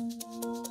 Música